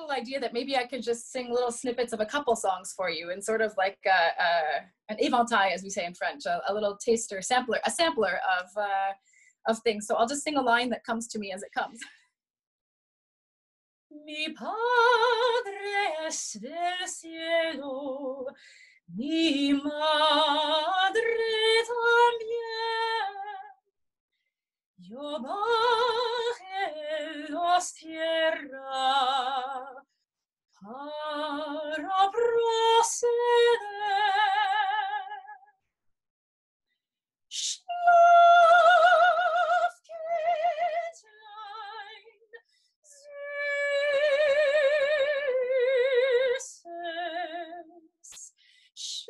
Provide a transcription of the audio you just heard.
little idea that maybe I could just sing little snippets of a couple songs for you, and sort of like a, a, an éventail, as we say in French, a, a, little taster, sampler, a sampler of uh, of things. So I'll just sing a line that comes to me as it comes. Mi padre es del cielo, mi madre también. Yo bajé los tierra much.